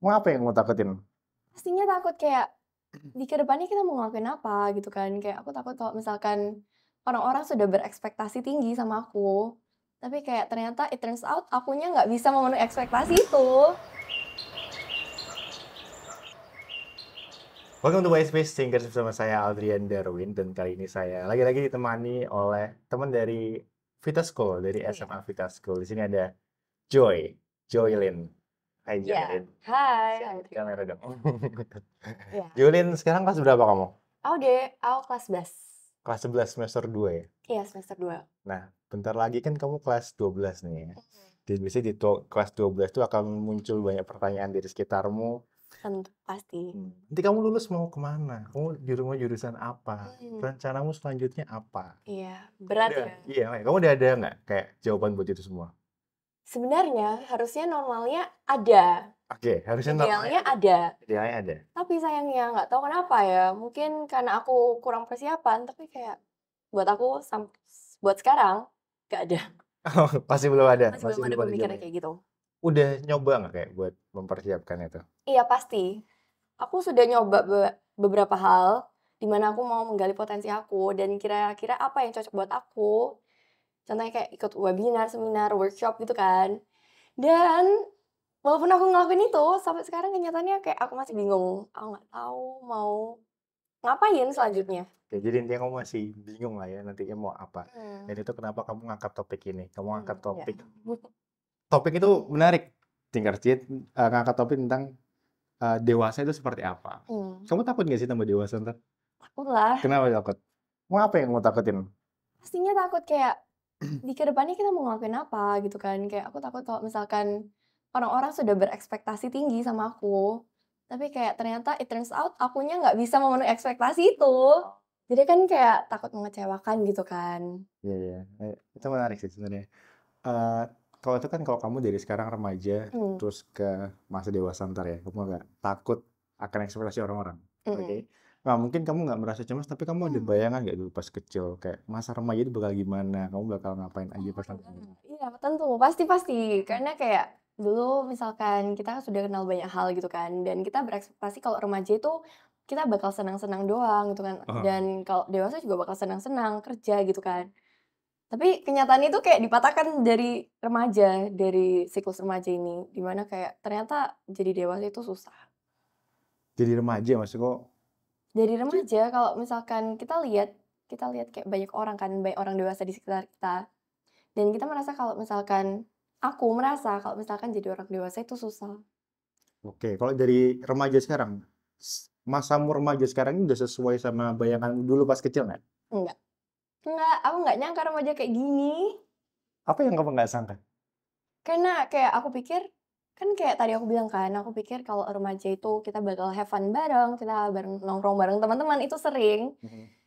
Mau apa yang mau takutin? Pastinya takut kayak di ke depannya kita mau ngelakuin apa gitu kan. Kayak aku takut kalau misalkan orang-orang sudah berekspektasi tinggi sama aku, tapi kayak ternyata it turns out akunya nggak bisa memenuhi ekspektasi itu. Welcome to Space Thinkers bersama saya Aldrian Darwin dan kali ini saya lagi-lagi ditemani oleh teman dari Vita School dari Iya. SMA Vita School. Di sini ada Joy, Joylin. Hai. Joylin. Hai. Siap, Hai. Kamera dong. Iya. Joylin sekarang kelas berapa kamu? Aku deh, aku kelas 11. Kelas 11 semester 2 ya. Iya, semester 2. Nah, bentar lagi kan kamu kelas 12 nih ya. Di biasanya di kelas 12 itu akan muncul banyak pertanyaan dari sekitarmu. Tentu pasti. Nanti kamu lulus mau ke mana? Kamu di rumah jurusan apa? Hmm, Rencanamu selanjutnya apa? Iya, berat Udah, ya. iya, kamu udah ada nggak kayak jawaban buat itu semua? Sebenarnya harusnya normalnya ada, Oke, harusnya normalnya idealnya ada. Idealnya ada. Tapi sayangnya nggak tahu kenapa ya. Mungkin karena aku kurang persiapan, tapi kayak buat aku buat sekarang nggak ada. Masih belum ada, Masih masih belum ada pemikiran kayak gitu. Udah nyoba nggak kayak buat mempersiapkan itu? Iya pasti. Aku sudah nyoba be- beberapa hal di mana aku mau menggali potensi aku dan kira-kira apa yang cocok buat aku. Contohnya kayak ikut webinar, seminar, workshop gitu kan. Dan walaupun aku ngelakuin itu, sampai sekarang kenyataannya kayak aku masih bingung. Aku nggak tahu mau ngapain selanjutnya. Oke, jadi intinya kamu masih bingung lah ya nantinya mau apa. Hmm. Dan itu kenapa kamu ngangkat topik ini? Kamu Hmm, ngangkat iya. topik. Topik itu menarik. Tingkat Cid eh, ngangkat topik tentang eh, dewasa itu seperti apa. Hmm. Kamu takut gak sih tambah dewasa ntar? Takut lah. Kenapa takut? Mau apa yang mau takutin? Pastinya takut kayak di ke depannya kita mau ngelakuin apa gitu kan. Kayak aku takut kalau misalkan orang-orang sudah berekspektasi tinggi sama aku, tapi kayak ternyata it turns out akunya nggak bisa memenuhi ekspektasi itu. Jadi kan kayak takut mengecewakan gitu kan. Iya, iya. Eh, Itu menarik sih sebenarnya. Eh, kalau itu kan kalau kamu dari sekarang remaja Hmm. terus ke masa dewasa ntar ya, kamu agak takut akan ekspektasi orang-orang. Oke. Mm-mm. Nah, mungkin kamu nggak merasa cemas, tapi kamu ada Hmm. bayangan nggak dulu pas kecil kayak masa remaja itu bakal gimana? Kamu bakal ngapain aja pas nanti? Iya, tentu. Pasti-pasti. Karena kayak dulu misalkan kita sudah kenal banyak hal gitu kan. Dan kita berekspektasi kalau remaja itu kita bakal senang-senang doang gitu kan. Oh. Dan kalau dewasa juga bakal senang-senang kerja gitu kan. Tapi kenyataannya itu kayak dipatahkan dari remaja, dari siklus remaja ini. Di mana kayak ternyata jadi dewasa itu susah. Jadi remaja maksudku Dari remaja kalau misalkan kita lihat, kita lihat kayak banyak orang kan, banyak orang dewasa di sekitar kita. Dan kita merasa kalau misalkan, aku merasa kalau misalkan jadi orang dewasa itu susah. Oke, kalau dari remaja sekarang, masamu remaja sekarang ini udah sesuai sama bayangan dulu pas kecil nggak? Enggak. Enggak, aku nggak nyangka remaja kayak gini. Apa yang kamu nggak sangka? Karena kayak aku pikir, kan kayak tadi aku bilang kan, aku pikir kalau remaja itu kita bakal have fun bareng, kita bareng nongkrong bareng teman-teman itu sering.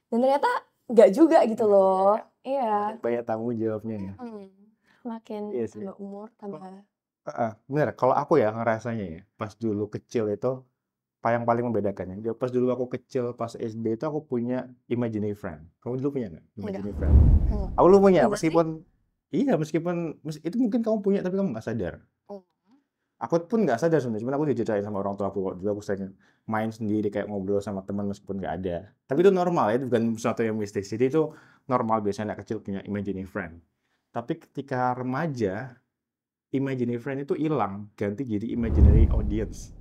Dan ternyata nggak juga gitu loh. Iya. Banyak tanggung jawabnya ya. Hmm. Makin Iya sih. tambah umur, tambah Heeh, bener. Kalau aku ya ngerasanya ya, pas dulu kecil itu, apa yang paling membedakan ya? Pas dulu aku kecil, pas SD itu aku punya imaginary friend. Kamu dulu punya nggak imaginary friend? Hmm. Aku lu punya, meskipun iya, meskipun mes- itu mungkin kamu punya tapi kamu nggak sadar. Aku pun nggak sadar sebenarnya, cuman aku diceritain sama orang tua aku kok. Dulu aku sering main sendiri kayak ngobrol sama teman meskipun nggak ada. Tapi itu normal ya, itu bukan sesuatu yang mistis. Jadi itu normal biasanya anak kecil punya imaginary friend. Tapi ketika remaja, imaginary friend itu hilang, ganti jadi imaginary audience.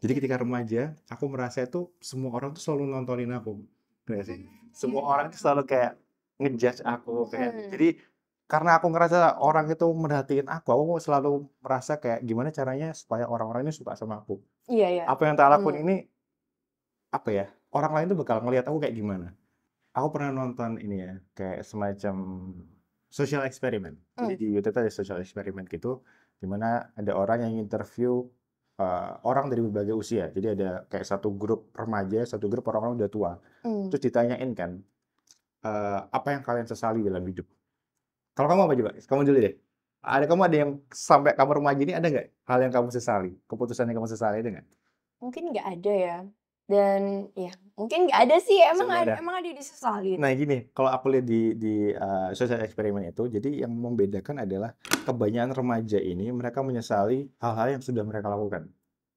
Jadi ketika remaja, aku merasa itu semua orang tuh selalu nontonin aku. Sih? Semua orang tuh selalu kayak ngejudge aku kayak Hmm. jadi karena aku ngerasa orang itu merhatiin aku, aku selalu merasa kayak gimana caranya supaya orang-orang ini suka sama aku. Iya, iya. Apa yang tak lakuin Hmm. ini apa ya? Orang lain tuh bakal ngelihat aku kayak gimana. Aku pernah nonton ini ya, kayak semacam social experiment. Jadi Hmm. di YouTube ada social experiment gitu, di mana ada orang yang interview eh, orang dari berbagai usia. Jadi ada kayak satu grup remaja, satu grup orang-orang udah tua. Hmm. Terus ditanyain kan, eh, apa yang kalian sesali dalam hidup? Kalau kamu apa coba? Kamu dulu deh. Ada kamu ada yang sampai kamu remaja ini ada nggak hal yang kamu sesali? Keputusan yang kamu sesali ada nggak? Mungkin nggak ada ya. Dan ya mungkin nggak ada sih. Emang ada, ada. emang ada disesalin. Nah gini, kalau aku lihat di di eh, social eksperimen itu, jadi yang membedakan adalah kebanyakan remaja ini mereka menyesali hal-hal yang sudah mereka lakukan.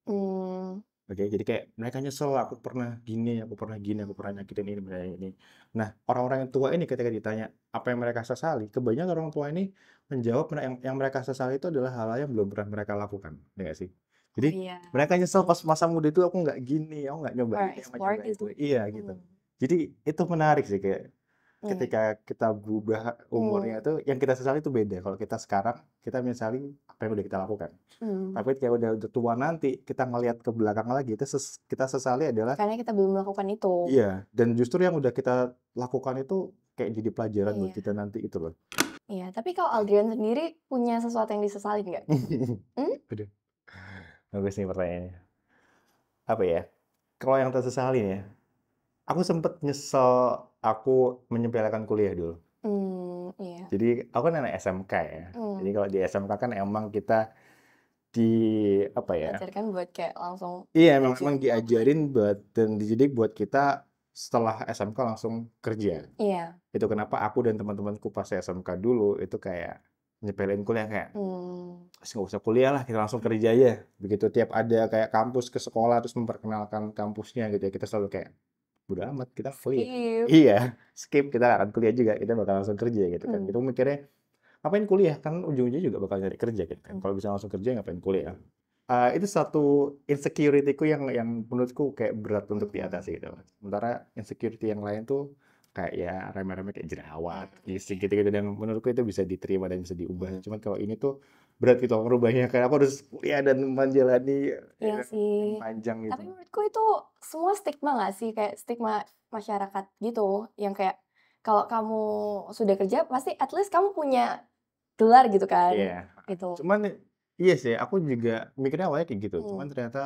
Mmm. Oke, jadi kayak mereka nyesel, "Aku pernah gini aku pernah gini, aku pernah nyakitin ini, pernah ini." Nah, orang-orang yang tua ini ketika ditanya apa yang mereka sesali, kebanyakan orang tua ini menjawab yang yang mereka sesali itu adalah hal-hal yang belum pernah mereka lakukan, ya nggak sih? Oh, Jadi iya. mereka nyesel pas masa muda itu, "Aku nggak gini, aku nggak nyoba Or ini, aku nggak explore nyoba itu." gitu. Iya, gitu. Mmm. Jadi itu menarik sih kayak. Ketika kita berubah umurnya Mmm. tuh, yang kita sesali itu beda. Kalau kita sekarang, kita menyesali apa yang udah kita lakukan. Mmm. Tapi kayak udah udah tua nanti, kita ngelihat ke belakang lagi, itu ses kita sesali adalah Karena kita belum melakukan itu. Iya, dan justru yang udah kita lakukan itu kayak jadi pelajaran buat Iya. kita nanti itu loh. Iya, tapi kalau Aldrian sendiri punya sesuatu yang disesalin nggak? Mmm? Aduh, bagus nih pertanyaannya. Apa ya, kalau yang tersesali ya, aku sempet nyesel aku menyepelekan kuliah dulu. Mmm, iya. Jadi aku kan anak SMK ya, jadi Mmm. kalau di SMK kan emang kita di apa ya Diajarkan buat kayak langsung Iya, emang kerja. emang diajarin buat dan dididik buat kita setelah SMK langsung kerja. Iya. Itu kenapa aku dan teman-temanku pas SMK dulu itu kayak nyepelein kuliah kayak. "Is nggak usah kuliah lah, kita langsung kerja aja." Begitu tiap ada kayak kampus ke sekolah terus memperkenalkan kampusnya gitu ya, kita selalu kayak, "Bodo amat, kita kuliah." Skip. Iya, skip, kita akan kuliah juga, kita bakal langsung kerja gitu kan. Mmm. Itu mikirnya, "Ngapain kuliah? Kan ujung-ujungnya juga bakal nyari kerja gitu kan. Mmm. Kalau bisa langsung kerja ngapain kuliah?" Eee, itu satu insecurity-ku yang yang menurutku kayak berat untuk Mmm. diatasi gitu. Sementara insecurity yang lain tuh kayak ya remeh-remeh kayak jerawat, fisik iya. gitu-gitu dan menurutku itu bisa diterima dan bisa diubah. Cuman kalau ini tuh berat gitu merubahnya, kayak aku harus kuliah dan menjalani Iya yang sih. panjang Tapi gitu. menurutku itu semua stigma nggak sih? Kayak stigma masyarakat gitu, yang kayak kalau kamu sudah kerja pasti at least kamu punya gelar gitu kan, Iya, gitu. cuman iya sih, aku juga mikirnya awalnya kayak gitu, cuman Mmm. ternyata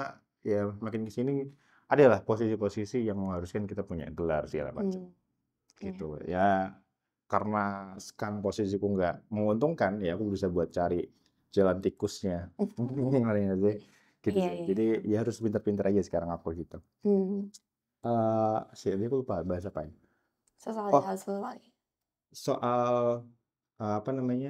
ya makin ke sini adalah posisi-posisi yang mengharuskan kita punya gelar segala macam, iya. gitu. Ya karena sekarang posisiku nggak menguntungkan, ya aku berusaha buat cari jalan tikusnya, sih? Gitu Iya sih. iya Jadi iya. ya harus pintar-pintar aja sekarang aku gitu. Mmm. Eee, shit tadi aku lupa bahas apa ya? Sesali Oh. Soal, eee, apa namanya,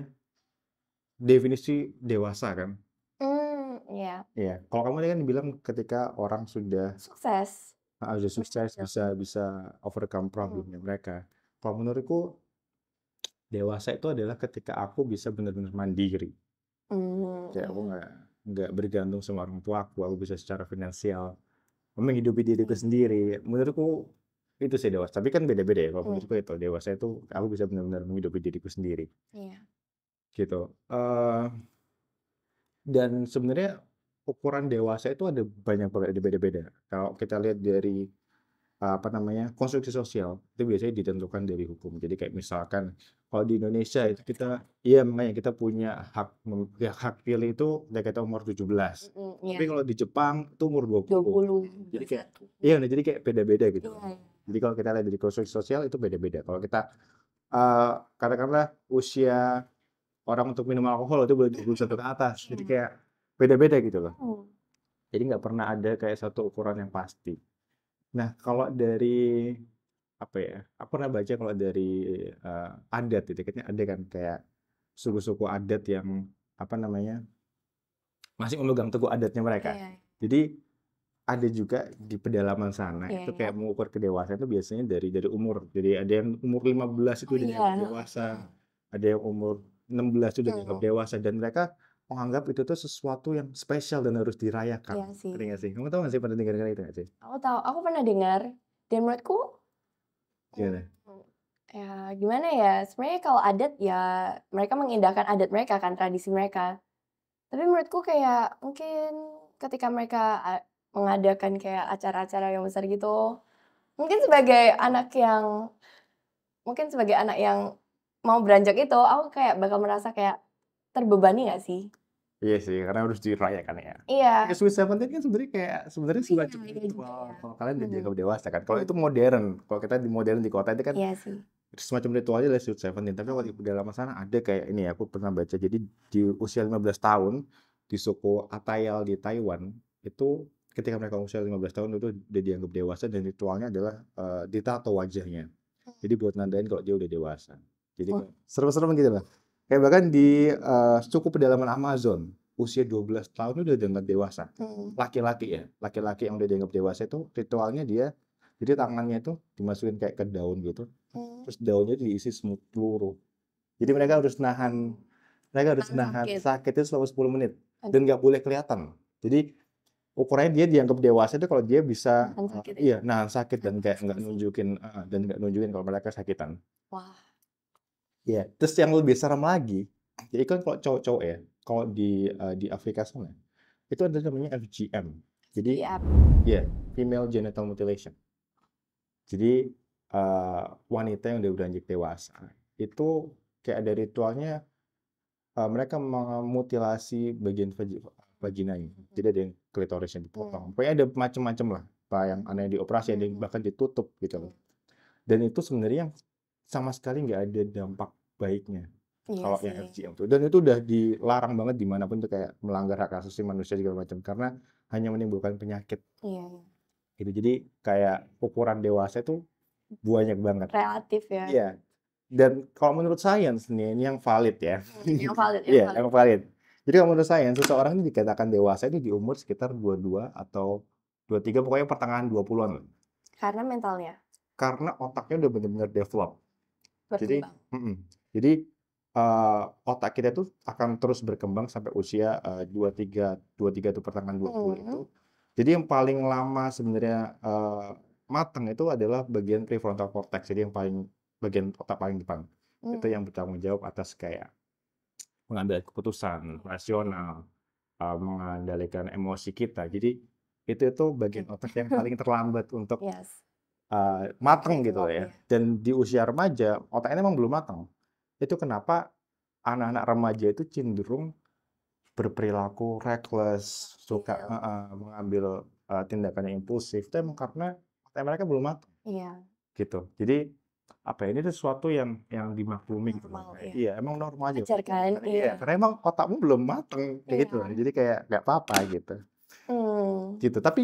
definisi dewasa kan? Mmm, iya. Iya, kalau kamu tadi kan bilang ketika orang sudah Sukses. heeh, sudah sukses, Berhasil. bisa bisa overcome problemnya mereka. Kalau menurutku dewasa itu adalah ketika aku bisa benar-benar mandiri. Mmm, Kayak aku iya. nggak nggak bergantung sama orang tuaku, aku bisa secara finansial menghidupi diriku Mmm. sendiri. Menurutku itu sih dewasa, tapi kan beda-beda ya, kalau menurutku itu, dewasa itu aku bisa benar-benar menghidupi diriku sendiri. Iya. Gitu, eee dan sebenarnya ukuran dewasa itu ada banyak banget, ada beda-beda. Kalau kita lihat dari, apa namanya, konstruksi sosial, itu biasanya ditentukan dari hukum. Jadi kayak misalkan kalau di Indonesia itu kita iya makanya kita punya hak ya hak pilih itu ketika kita umur 17. Mhm, Tapi iya. kalau di Jepang itu umur 20. 20, Jadi kayak 21. iya, nah jadi kayak beda-beda gitu. Iya iya. Jadi kalau kita lihat dari konstruksi sosial itu beda-beda. Kalau kita, eee, katakanlah usia orang untuk minum alkohol itu boleh 21 ke atas. Jadi Mmm. kayak beda-beda gitu loh. Mmm. Jadi nggak pernah ada kayak satu ukuran yang pasti. Nah, kalau dari apa ya, aku pernah baca kalau dari, eee, adat itu kan ada kan kayak suku-suku adat yang apa namanya masih memegang teguh adatnya mereka. Iya. Jadi ada juga di pedalaman sana Iya itu iya. kayak mengukur kedewasaan itu biasanya dari dari umur. Jadi ada yang umur 15 itu Oh udah iya, dewasa, ada yang umur 16 itu udah dianggap Mmm. dewasa dan mereka menganggap itu tuh sesuatu yang spesial dan harus dirayakan. Iya sih. Ngerti nggak sih? Kamu tahu nggak sih, pernah dengar-dengar itu nggak sih? Aku tahu, aku pernah dengar dan menurutku Gimana? mmm, ya gimana ya, sebenarnya kalau adat ya mereka mengindahkan adat mereka kan, tradisi mereka. Tapi menurutku kayak mungkin ketika mereka mengadakan kayak acara-acara yang besar gitu, mungkin sebagai anak yang mungkin sebagai anak yang mau beranjak itu, aku kayak bakal merasa kayak terbebani nggak sih? Iya sih, karena harus dirayakan ya. Iya. Kayak Sweet Seventeen kan sebenarnya kayak sebenarnya Iya, semacam iya juga ritual ya. kalau kalian udah Mhm. dianggap dewasa kan. Kalau Mmm. itu modern, kalau kita di modern di kota itu kan Iya sih. semacam ritualnya adalah Sweet Seventeen. Tapi kalau di pedalaman sana ada kayak ini aku pernah baca. Jadi di usia 15 tahun di suku Atayal di Taiwan itu ketika mereka usia 15 tahun itu udah dianggap dewasa dan ritualnya adalah, eee, ditato wajahnya. Mmm. Jadi buat nandain kalau dia udah dewasa. Jadi kayak serem-serem gitu lah. Kayak bahkan di, eee, suku pedalaman Amazon, usia 12 tahun udah dianggap dewasa. Mhm. Laki-laki ya, laki-laki yang udah dianggap dewasa itu ritualnya dia jadi tangannya itu dimasukin kayak ke daun gitu, Mmm. terus daunnya diisi semut peluru. Jadi mereka harus nahan mereka harus Nahan nahan sakit. sakit itu selama 10 menit Aduh. dan nggak boleh kelihatan. Jadi ukurannya dia dianggap dewasa itu kalau dia bisa Nahan uh, sakit ya? iya nahan sakit dan kayak nggak nunjukin heeh, dan nggak nunjukin kalau mereka sakitan. Wah. Iya, terus yang lebih serem lagi, jadi kan kalau cowok-cowok ya, kalau di uh, di Afrika sana itu ada namanya FGM. Jadi Iya. iya, female genital mutilation. Jadi uh, wanita yang udah beranjak dewasa itu kayak ada ritualnya uh, mereka memutilasi bagian vagi vaginanya. Jadi ada yang klitorisnya dipotong. Mmm. Pokoknya ada macem-macem lah. Apa yang yang dioperasi, ada yang Mhm. bahkan ditutup gitu loh. Dan itu sebenarnya sama sekali nggak ada dampak baiknya Iya kalau yang sih. FGM tuh. Dan itu udah dilarang banget di mana pun tuh kayak melanggar hak asasi manusia segala macam karena hanya menimbulkan penyakit. Iya iya. Gitu. Jadi kayak ukuran dewasa itu banyak banget. Relatif ya. Iya. Dan kalau menurut sains nih, ini yang valid ya. Mmm, yang valid yang Iya, valid. yang valid. Jadi kalau menurut sains seseorang ini dikatakan dewasa itu di umur sekitar 22 atau 23 pokoknya pertengahan 20-an lah. Karena mentalnya Karena otaknya udah benar-benar develop. Jadi berkembang. mhm. Jadi uh, otak kita tuh akan terus berkembang sampai usia uh, 23 23 itu pertengahan 20 itu. Mhm. Jadi yang paling lama sebenarnya uh, matang itu adalah bagian prefrontal cortex. Jadi yang paling bagian otak paling depan. Itu Mmm. yang bertanggung jawab atas kayak mengambil keputusan, rasional, uh, mengendalikan emosi kita. Jadi itu itu bagian otak yang paling terlambat untuk Yes. Uh, mateng gitu ya. Dan di usia remaja otaknya memang belum matang. Itu kenapa anak-anak remaja itu cenderung berperilaku reckless, suka Iya. heeh, mengambil uh, tindakan yang impulsif. Itu emang karena otak mereka belum matang Iya. gitu. Jadi apa ya, ini sesuatu yang yang dimaklumi gitu loh. Normal Kayak ya. iya, emang normal aja kan? Karena iya, Iya. karena emang otakmu belum mateng kayak gitu. Iya. Jadi kayak nggak apa-apa gitu. Mmm. Gitu. Tapi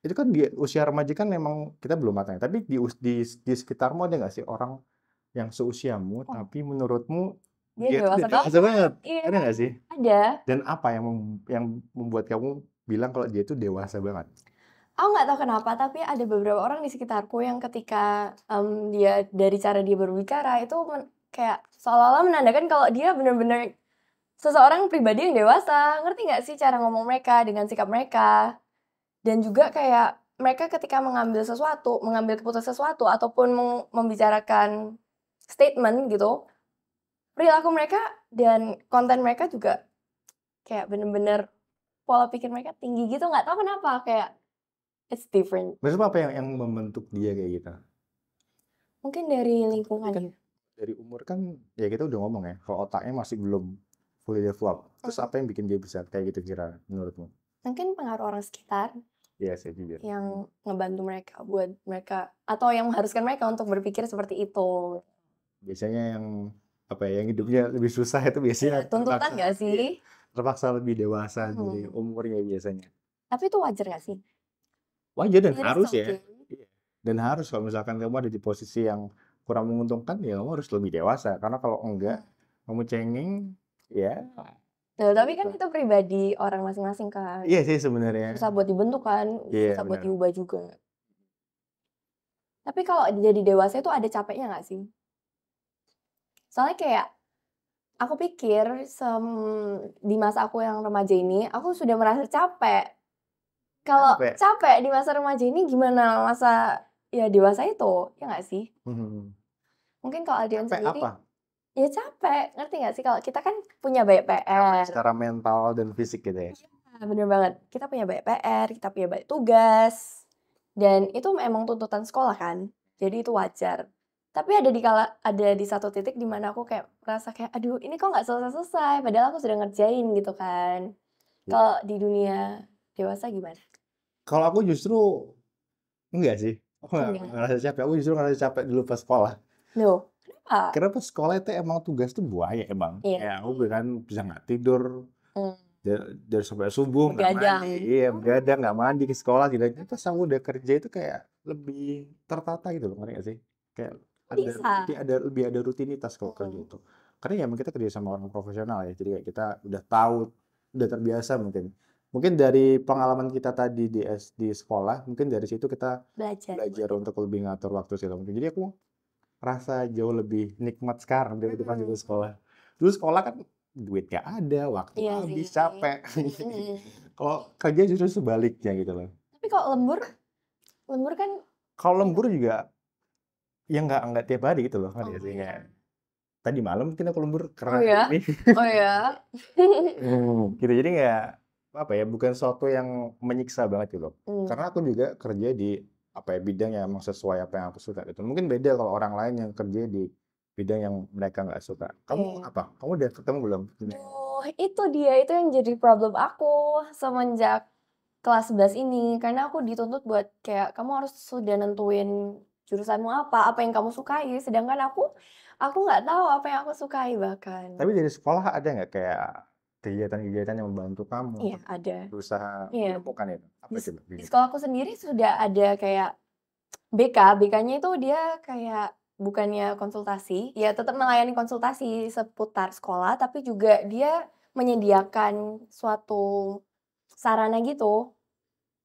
itu kan di usia remaja kan memang kita belum matang. Tapi di di di sekitarmu ada nggak sih orang yang seusiamu Oh. tapi menurutmu Dia dia dewasa dewasa banget? Iya. Ada nggak sih? Ada. Dan apa yang mem yang membuat kamu bilang kalau dia itu dewasa banget? Aku nggak tahu kenapa, tapi ada beberapa orang di sekitarku yang ketika, mmm, dia dari cara dia berbicara itu men kayak seolah-olah menandakan kalau dia benar-benar seseorang pribadi yang dewasa. Ngerti nggak sih cara ngomong mereka, dengan sikap mereka. Dan juga kayak mereka ketika mengambil sesuatu, mengambil keputusan sesuatu ataupun membicarakan statement gitu, perilaku mereka dan konten mereka juga kayak bener-bener pola pikir mereka tinggi gitu, nggak tahu kenapa, kayak it's different. Maksudmu apa yang yang membentuk dia kayak gitu? Mungkin dari Tapi lingkungan kan ya. dari umur kan ya kita udah ngomong ya, kalau otaknya masih belum fully develop. Terus apa yang bikin dia bisa kayak gitu kira menurutmu? Mungkin pengaruh orang sekitar Iya sih jujur. yang ngebantu mereka buat mereka atau yang mengharuskan mereka untuk berpikir seperti itu. Biasanya yang apa ya, yang hidupnya lebih susah itu Iya, biasanya tuntutan nggak iya, sih? terpaksa lebih dewasa dari Mhm. umurnya biasanya. Tapi itu wajar nggak sih? Wajar dan is harus ya. okay. Iya. Dan harus kalau misalkan kamu ada di posisi yang kurang menguntungkan ya kamu harus lebih dewasa. Karena kalau enggak Mmm. kamu cengeng ya Nah, tapi kan gitu. itu pribadi orang masing-masing kan. Iya sih sebenarnya. Susah buat dibentuk kan, Iya susah buat benar. diubah juga. Tapi kalau jadi dewasa itu ada capeknya nggak sih? Soalnya kayak aku pikir sem di masa aku yang remaja ini, aku sudah merasa capek. Kalau Capek? capek di masa remaja ini gimana masa ya dewasa itu, ya nggak sih? Mhm. Mungkin kalau Capek sendiri, apa? Ya capek, ngerti nggak sih? Kalau kita kan punya banyak PR. secara mental dan fisik gitu ya. Iya, bener banget. Kita punya banyak PR, kita punya banyak tugas, dan itu memang tuntutan sekolah kan. Jadi itu wajar. Tapi ada di kala ada di satu titik di mana aku kayak merasa kayak, "Aduh, ini kok nggak selesai-selesai, padahal aku sudah ngerjain," gitu kan. Iya. Kalau di dunia dewasa gimana? Kalau aku justru enggak sih. Aku nggak Enggak. ngerasa capek. Aku justru ngerasa capek dulu pas sekolah. Loh, kenapa? Karena pas sekolah itu emang tugas tuh banyak emang. Iya Ya aku sih. kan bisa nggak tidur Mmm. dari, dari sampai subuh nggak mandi. Iya begadang nggak mandi ke sekolah tidak. Pas aku udah kerja itu kayak lebih tertata gitu loh, ngerti nggak sih? Kayak ada Bisa. ada lebih ada rutinitas kalau kerja Mhm. itu. Karena ya kita kerja sama orang profesional ya. Jadi kayak kita udah tahu udah terbiasa mungkin. Mungkin dari pengalaman kita tadi di di sekolah, mungkin dari situ kita Belajar. belajar untuk lebih ngatur waktu segala macam. Jadi aku rasa jauh lebih nikmat sekarang daripada pas dulu sekolah. Dulu sekolah kan duit gak ada, waktu Iya habis, sih. capek. Kalau kerja justru sebaliknya gitu loh. Tapi kalau lembur, lembur kan Kalau lembur juga ya nggak nggak tiap hari gitu loh, ngerti Oh iya. Kayak tadi malam mungkin aku lembur Oh karena ya? ini. Oh ya? Gitu, jadi nggak apa ya, bukan sesuatu yang menyiksa banget gitu loh. Hmm. Karena aku juga kerja di apa ya, bidang yang emang sesuai apa yang aku suka gitu. Mungkin beda kalau orang lain yang kerja di bidang yang mereka nggak suka. Kamu apa? Kamu udah ketemu belum? Aduh, itu dia, itu yang jadi problem aku semenjak kelas 11 ini. Karena aku dituntut buat kayak kamu harus sudah nentuin jurusanmu apa, apa yang kamu sukai. Sedangkan aku, aku nggak tahu apa yang aku sukai bahkan. Tapi dari sekolah ada nggak kayak kegiatan-kegiatan yang membantu kamu Iya, ada. berusaha Iya. menemukan itu? Apa Di, coba? di sekolahku sendiri sudah ada kayak BK. BK-nya itu dia kayak bukannya konsultasi, ya tetap melayani konsultasi seputar sekolah, tapi juga dia menyediakan suatu sarana gitu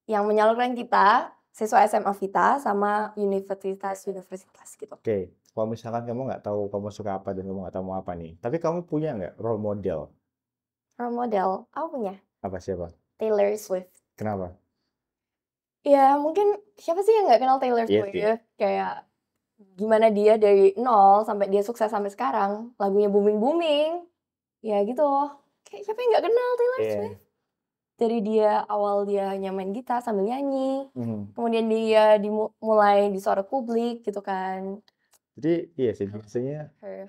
yang menyalurkan kita siswa SMA Vita sama universitas-universitas gitu. Oke, kalau misalkan kamu nggak tahu kamu suka apa dan kamu nggak tahu mau apa nih, tapi kamu punya nggak role model? Role model, aku punya Apa siapa? Taylor Swift. Kenapa? Ya mungkin siapa sih yang nggak kenal Taylor Iya. Swift? Kayak gimana dia dari nol sampai dia sukses sampai sekarang, lagunya booming-booming. Ya gitu. Kayak siapa yang nggak kenal Taylor Iya. Swift? Dari dia awal dia hanya main gitar sambil nyanyi, Mhm. kemudian dia dimulai disorot publik gitu kan. Jadi iya sih biasanya, Her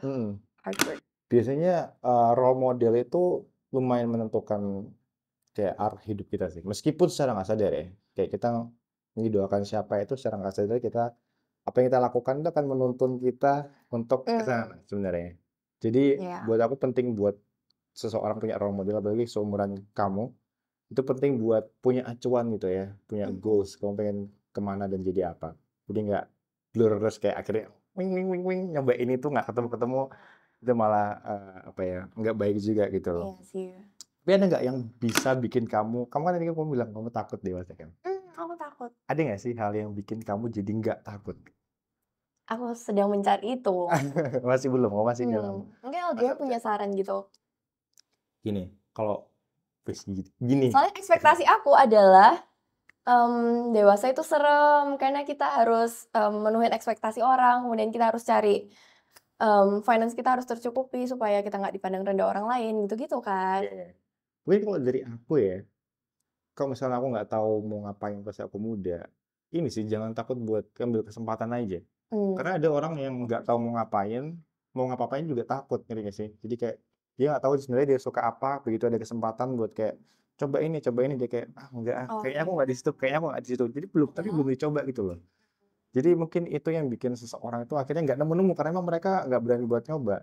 artwork. Biasanya eh, role model itu lumayan menentukan kayak arah hidup kita sih. Meskipun secara nggak sadar ya, kayak kita mengidolakan siapa itu secara nggak sadar kita apa yang kita lakukan itu akan menuntun kita untuk ke sana Hmm. sebenarnya. Jadi Iya. buat aku penting buat seseorang punya role model apalagi seumuran kamu itu penting buat punya acuan gitu ya, punya Mhm. goals kamu pengen ke mana dan jadi apa. Jadi nggak blur terus kayak akhirnya wing wing wing wing nyoba ini tuh nggak ketemu-ketemu itu malah eh, apa ya nggak baik juga gitu loh. Iya sih. Tapi ada nggak yang bisa bikin kamu, kamu kan tadi kamu bilang kamu takut dewasa kan? Hmm, aku takut. Ada nggak sih hal yang bikin kamu jadi nggak takut? Aku sedang mencari itu. Masih belum, kamu masih dalam Hmm, mungkin masa LDR punya saran gitu. Gini, kalau gini. Soalnya ekspektasi aku adalah em, dewasa itu serem karena kita harus em, menuhin ekspektasi orang, kemudian kita harus cari em, finance kita harus tercukupi supaya kita nggak dipandang rendah orang lain gitu-gitu kan. Iya. Mungkin kalau dari aku ya, kalau misalnya aku nggak tahu mau ngapain pas aku muda, ini sih jangan takut buat ambil kesempatan aja. Hmm. Karena ada orang yang nggak tahu mau ngapain, mau ngapa-ngapain juga takut, ngerti nggak sih? Jadi kayak dia nggak tahu sebenarnya dia suka apa, begitu ada kesempatan buat kayak coba ini, coba ini dia kayak ah enggak ah, Oh, kayaknya aku nggak di situ, kayaknya aku nggak di situ. Jadi belum, tapi ya. belum dicoba gitu loh. Jadi mungkin itu yang bikin seseorang itu akhirnya nggak nemu-nemu karena emang mereka nggak berani buat nyoba.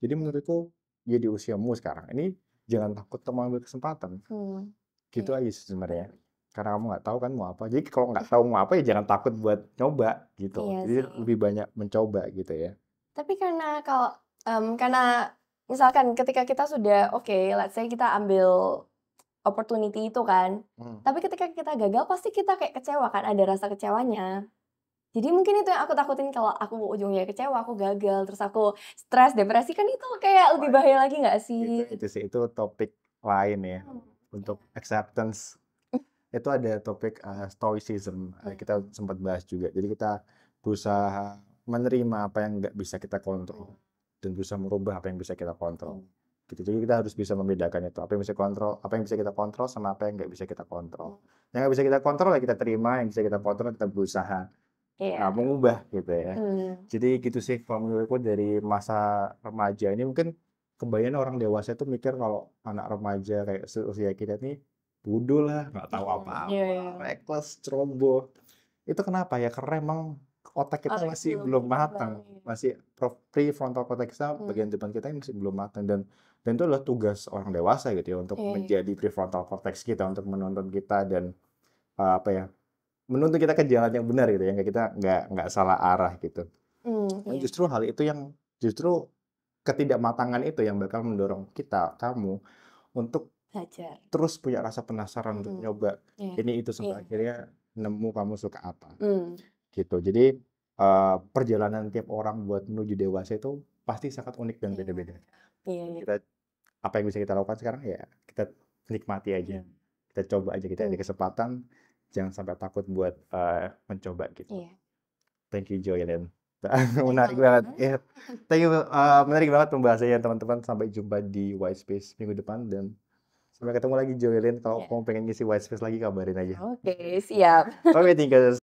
Jadi menurutku ya di usiamu sekarang ini jangan takut untuk mengambil kesempatan. Hmm, Gitu iya. aja sebenarnya. Karena kamu nggak tahu kan mau apa. Jadi kalau nggak tahu mau apa ya jangan takut buat nyoba gitu. Iya Jadi sih. lebih banyak mencoba gitu ya. Tapi karena kalau em, karena misalkan ketika kita sudah oke, let's say kita ambil opportunity itu kan, Hmm. tapi ketika kita gagal pasti kita kayak kecewa kan, ada rasa kecewanya. Jadi mungkin itu yang aku takutin kalau aku ujungnya kecewa, aku gagal, terus aku stres, depresi kan itu kayak lebih bahaya lagi nggak itu, sih? itu sih itu topik lain ya Hmm, untuk iya. acceptance. Itu ada topik uh, stoicism uh, Hmm. kita sempat bahas juga. Jadi kita berusaha menerima apa yang nggak bisa kita kontrol dan berusaha merubah apa yang bisa kita kontrol. Hmm. Gitu. Jadi kita harus bisa membedakan itu apa yang bisa kontrol, apa yang bisa kita kontrol sama apa yang nggak bisa kita kontrol. Hmm. Yang nggak bisa kita kontrol ya kita terima, yang bisa kita kontrol kita berusaha Iya. uh, mengubah gitu ya. Hmm. Jadi gitu sih kalau menurutku dari masa remaja ini mungkin kebanyakan orang dewasa itu mikir kalau anak remaja kayak seusia kita ini bodoh lah, nggak tahu Hmm, apa-apa, iya, iya. reckless, ceroboh. Itu kenapa ya? Karena emang otak kita Otak masih belum matang, iya. masih prefrontal cortex kita Hmm. bagian depan kita ini masih belum matang dan dan itu adalah tugas orang dewasa gitu ya untuk Iya, iya. menjadi prefrontal cortex kita untuk menuntun kita dan uh, apa ya menuntun kita ke jalan yang benar gitu ya nggak kita nggak nggak salah arah gitu. Hmm, Dan iya. justru hal itu yang justru ketidakmatangan itu yang bakal mendorong kita, kamu untuk Belajar. terus punya rasa penasaran untuk Mhm. nyoba Iya. ini itu sampai Iya. akhirnya nemu kamu suka apa Mmm. gitu. Jadi eh, perjalanan tiap orang buat menuju dewasa itu pasti sangat unik dan Iya. beda-beda. Iya iya. Kita apa yang bisa kita lakukan sekarang ya kita nikmati aja, Mmm. kita coba aja, kita ada Mmm. kesempatan jangan sampai takut buat eh, mencoba gitu. Iya. Thank you Joylin. Menarik banget. Ya, thank you. eh, menarik banget pembahasannya teman-teman. Sampai jumpa di White Space minggu depan dan sampai ketemu lagi Joylin. Kalau Iya. kamu pengen ngisi White Space lagi kabarin aja. Oke, siap. Oke, thinkers.